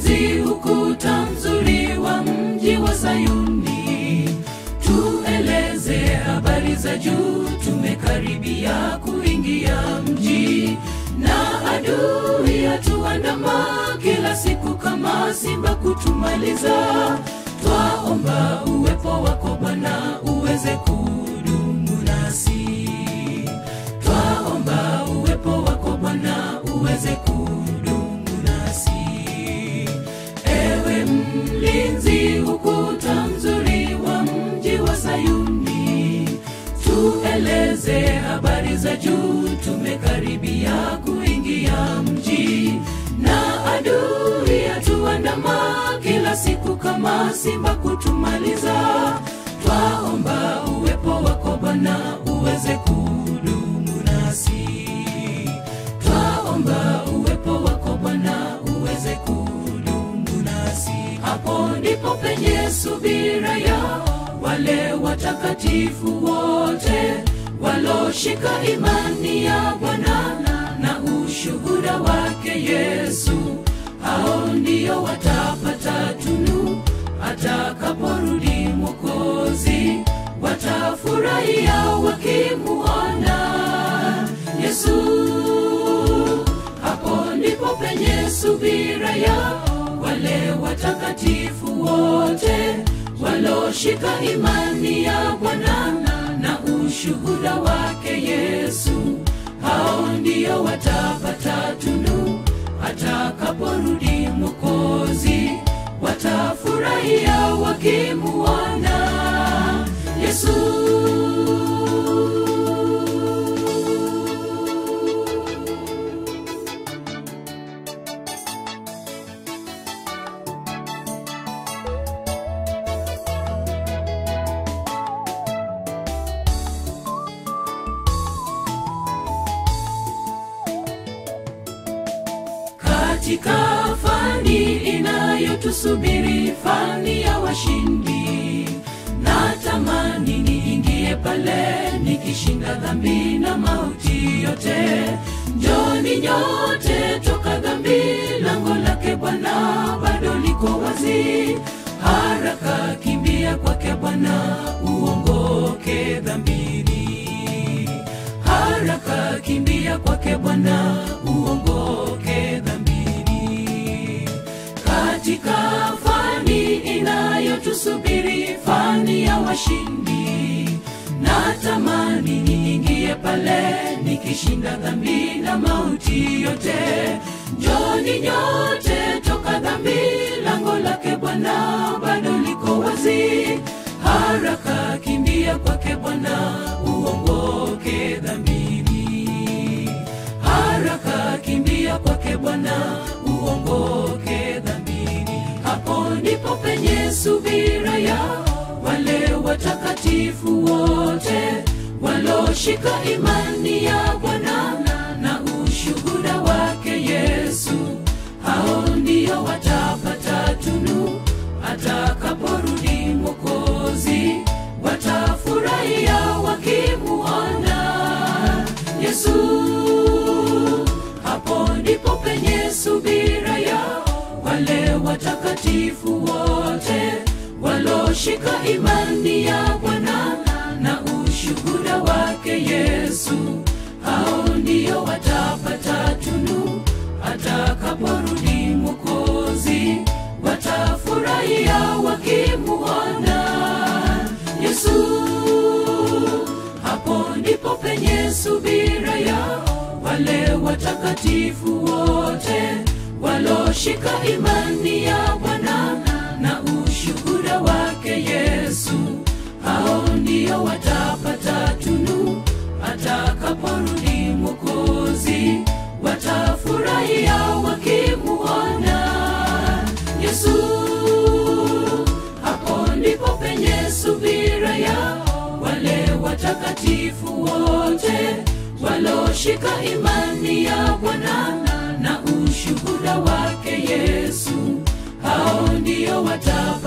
mwenzi ukuta mzuri wa mji wa Sayuni. Tueleze habari za juu, tumekaribia kuingia mji na adui atuandama kila siku kama simba kutumaliza. Twaomba uwepo wako Bwana uweze ku kama simba kutumaliza. Twaomba uwepo wako bwana uweze kudumu nasi. Twaomba uwepo wako bwana uweze kudumu nasi. Hapo ndipo penye subira ya wale watakatifu wote waloshika imani ya bwana na ushuhuda wake yesu. Hao ndio watapata subira ya wale watakatifu wote waloshika imani ya bwana na ushuhuda wake yesu hao ndio watapata tunu. Atakaporudi mwokozi watafurahia wakimuona. Yesu katika fani inayotusubiri fani ya washindi. Na tamani niingie pale nikishinda dhambi na mauti yote. Njoni nyote toka dhambi lango lake bwana bado liko wazi. Haraka kimbia kwake bwana uongoke dhambini. Haraka kimbia kwake bwana inayotusubiri fani ya washindi. Natamani niingie pale nikishinda dhambi na mauti yote. Njoni nyote toka dhambi waloshika imani ya bwana na ushuhuda wake yesu. Hao ndio watapata tunu atakaporudi mwokozi. Watafurahia wakimuona yesu. Hapo ndipo penye subira ya wale watakatifu wote waloshika imani ya bwana. na wake yesu hao ndio watapata tunu. Atakaporudi mwokozi watafurahia wakimuona. Yesu hapo ndipo penye subira ya wale watakatifu wote waloshika imani ya subira ya wale watakatifu wote waloshika imani ya bwana na ushuhuda wake yesu. Hao ndio watapata